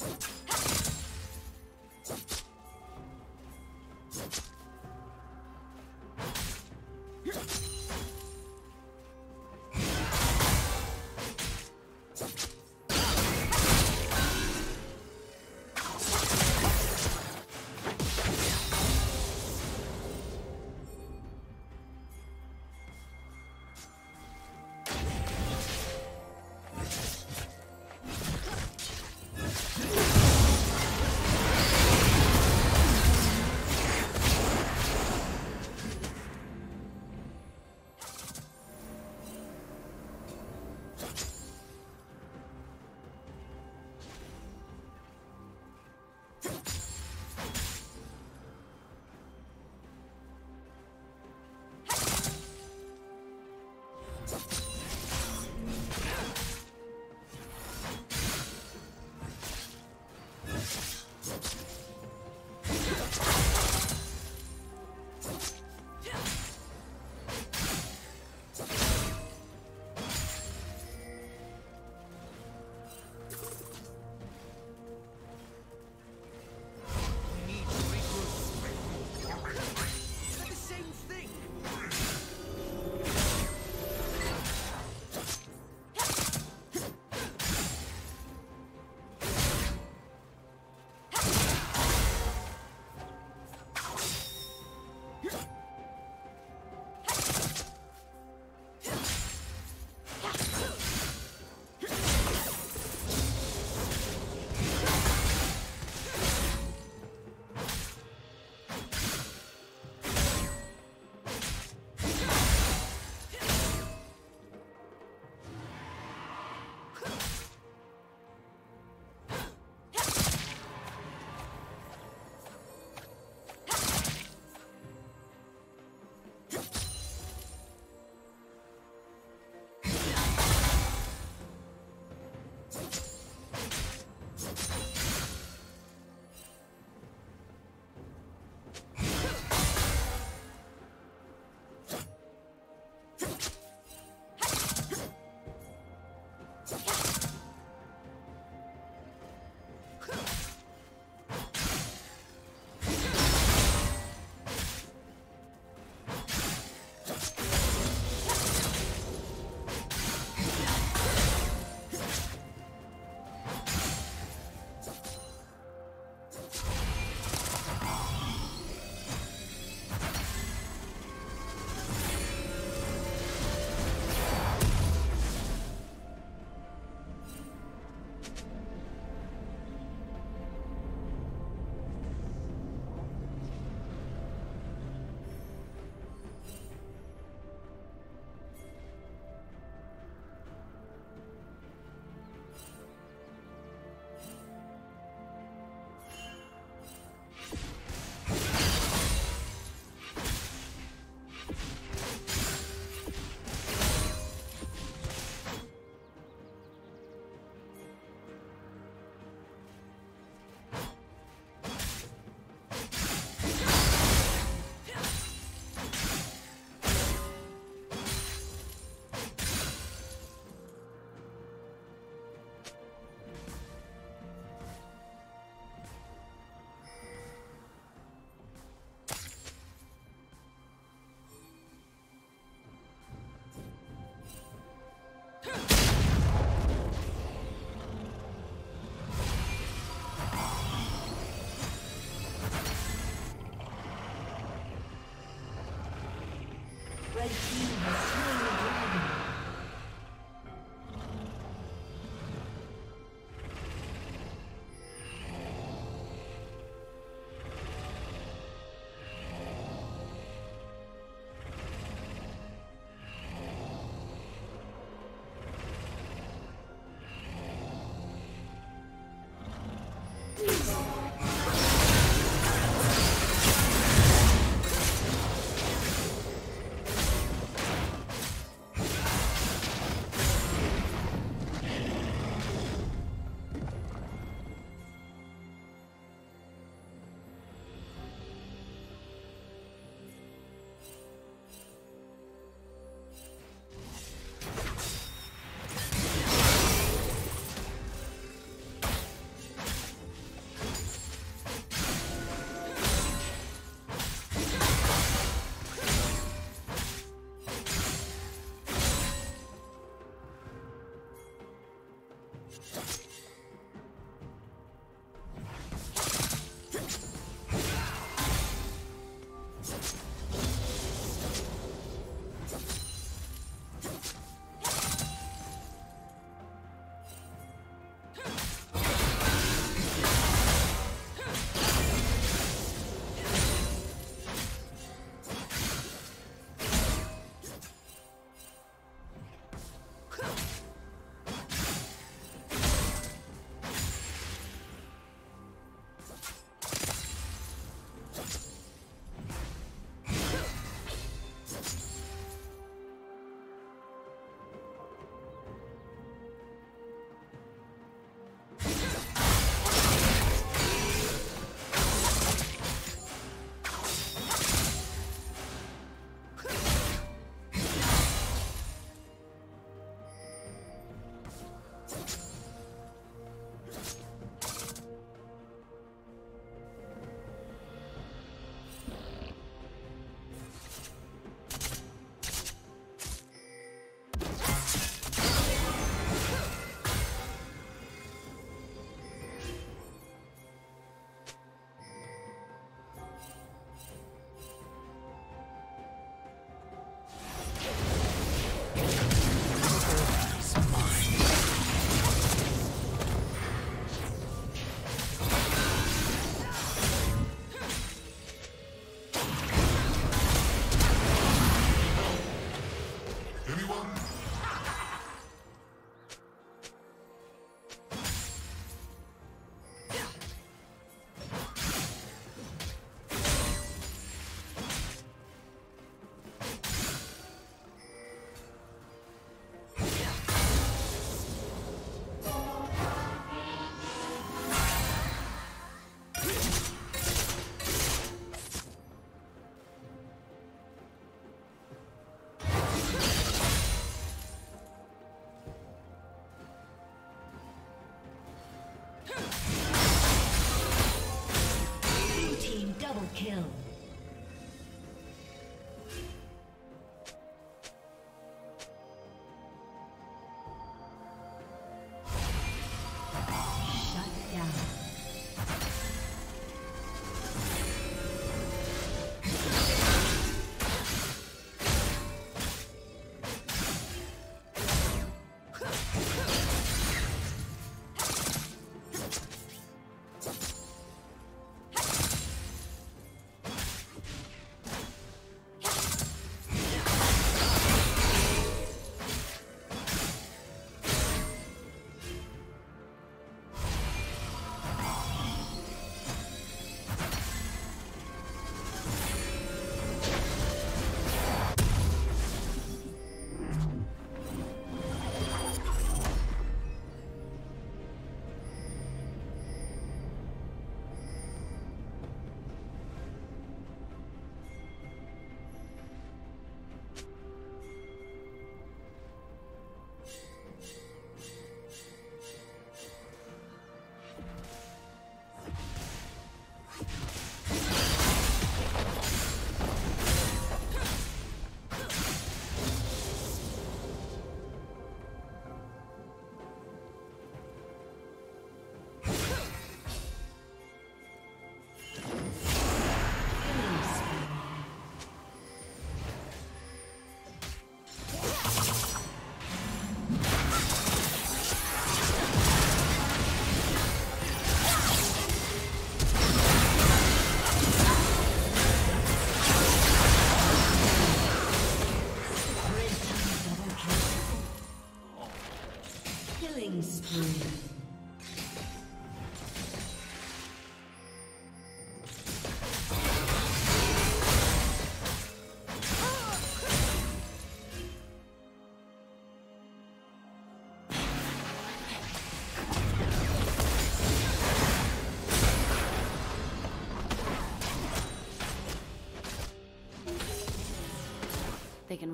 you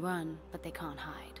Run, but they can't hide.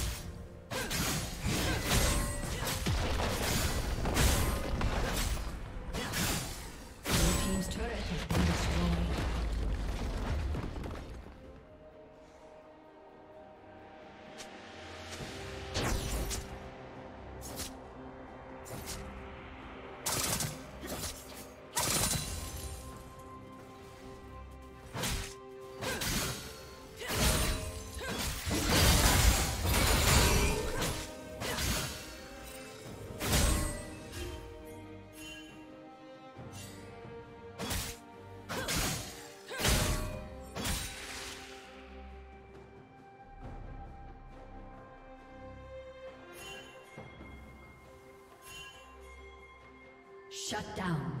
Shut down.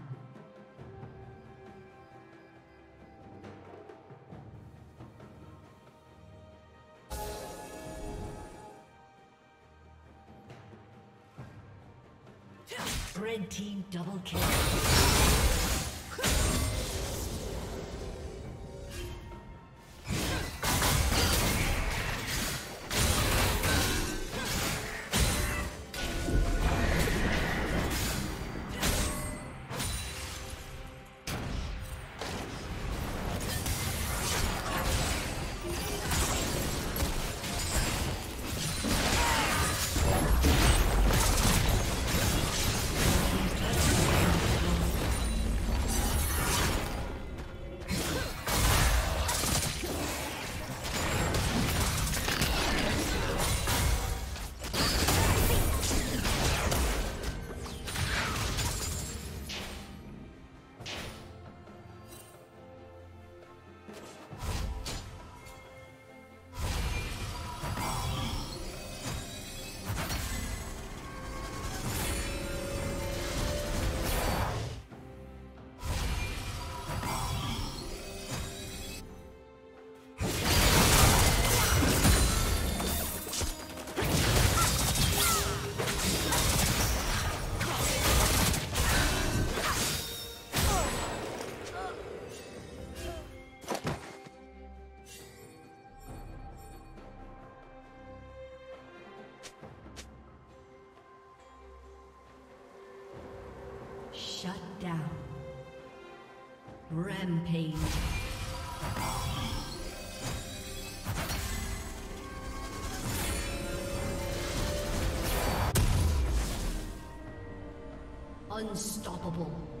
Double kill. Rampage. Unstoppable.